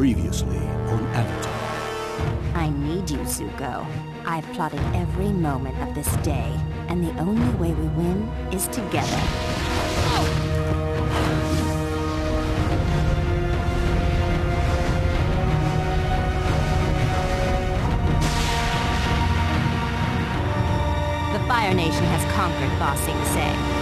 Previously on Avatar. I need you, Zuko. I've plotted every moment of this day, and the only way we win is together. The Fire Nation has conquered Ba Sing Se.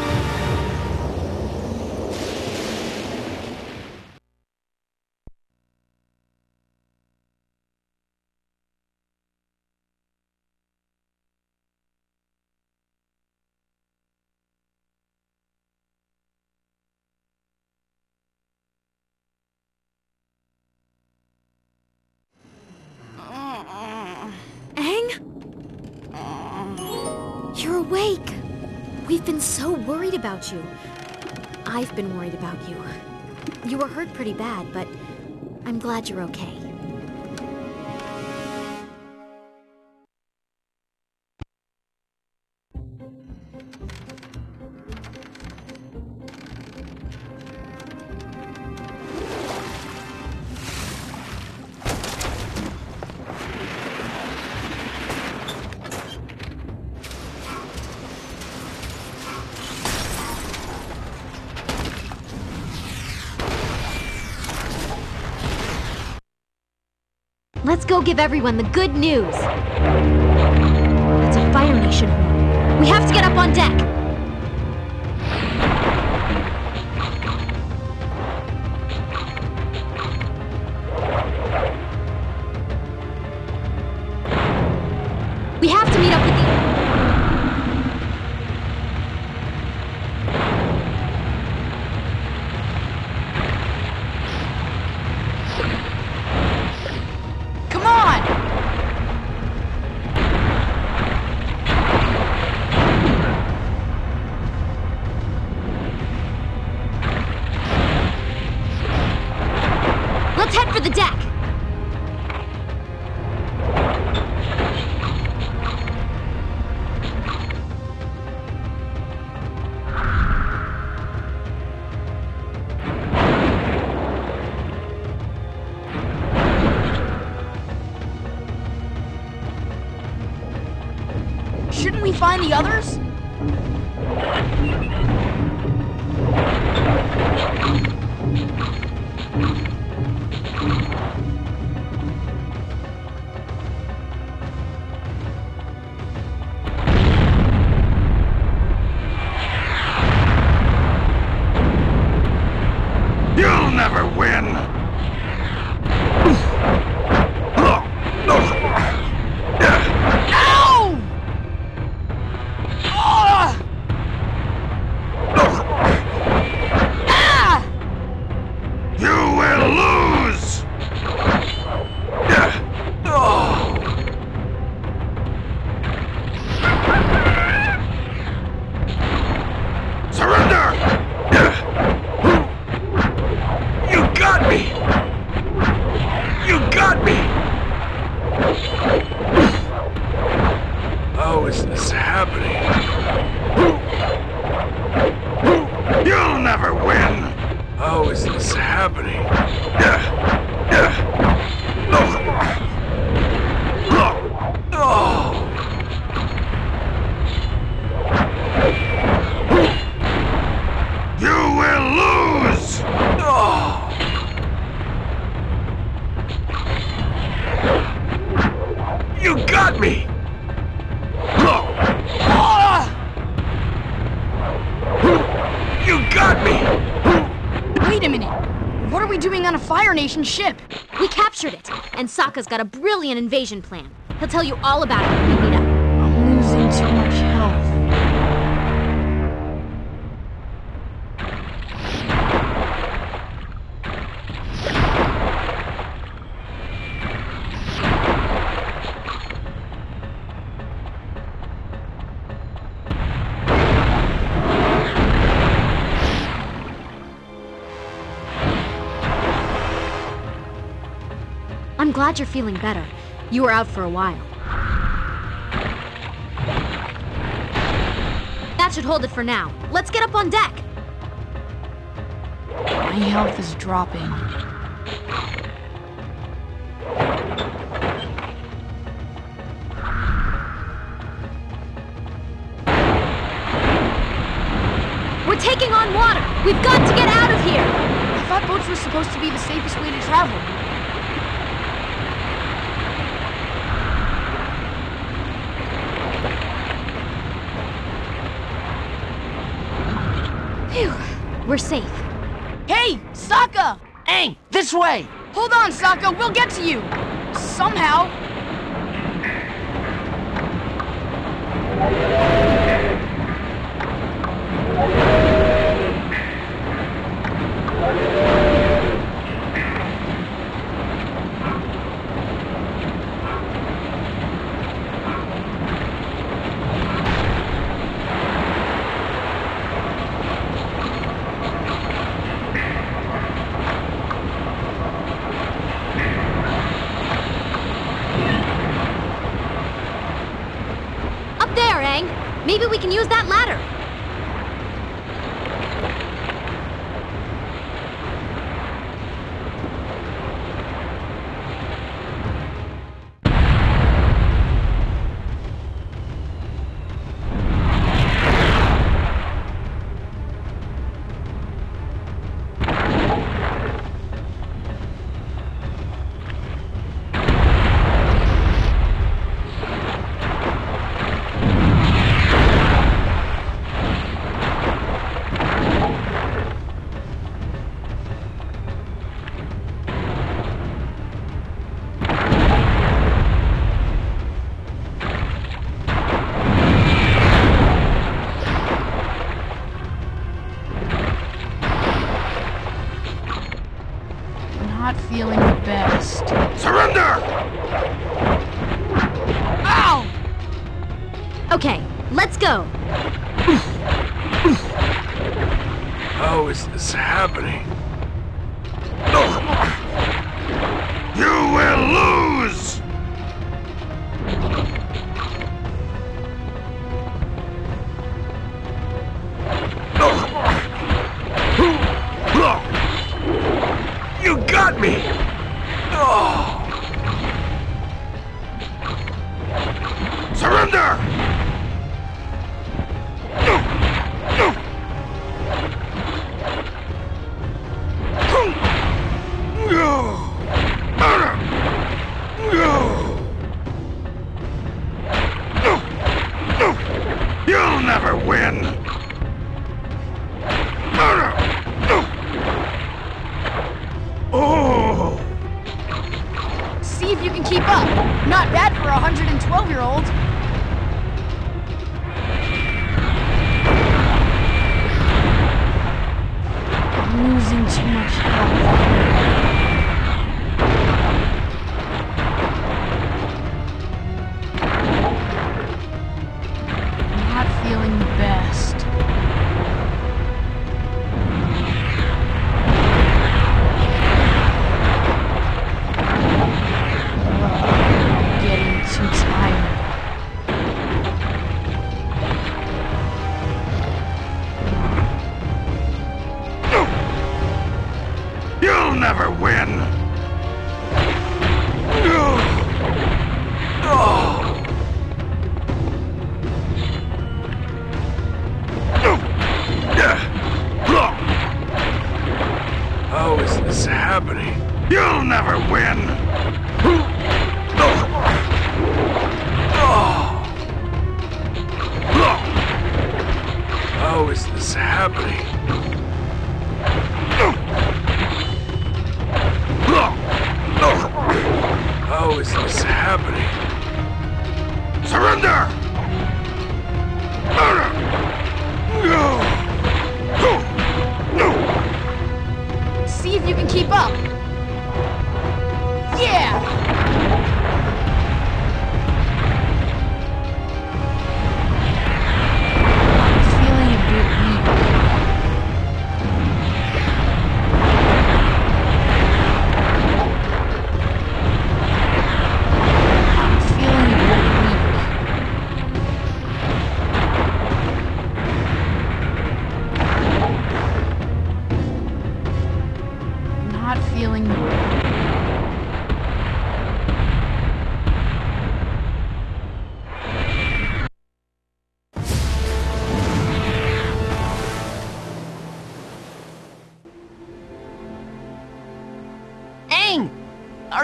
Aang? You're awake. We've been so worried about you. I've been worried about you. You were hurt pretty bad, but I'm glad you're okay. Let's go give everyone the good news. That's a Fire Nation horn. We have to get up on deck. Find the others? Never win! How is this happening? You will lose! You got me! On a Fire Nation ship? We captured it, and Sokka's got a brilliant invasion plan. He'll tell you all about it when we meet up. glad you're feeling better. You were out for a while. That should hold it for now. Let's get up on deck! My health is dropping. We're taking on water! We've got to get out of here! I thought boats were supposed to be the safest way to travel. We're safe. Hey, Sokka! Aang, this way! Hold on, Sokka, we'll get to you! Somehow. Up there, Aang! Maybe we can use that ladder! Go! How is this happening? You will lose! See if you can keep up. Not bad for a 112 year old. I'm losing too much health. I'm not feeling never win!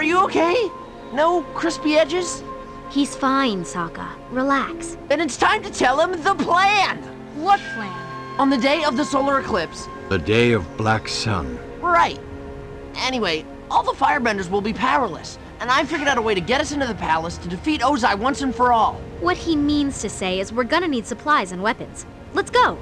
You okay? No crispy edges? He's fine, Sokka. Relax. Then it's time to tell him the plan! What plan? On the day of the solar eclipse. The day of Black Sun. Right. Anyway, all the firebenders will be powerless, and I figured out a way to get us into the palace to defeat Ozai once and for all. What he means to say is we're gonna need supplies and weapons. Let's go.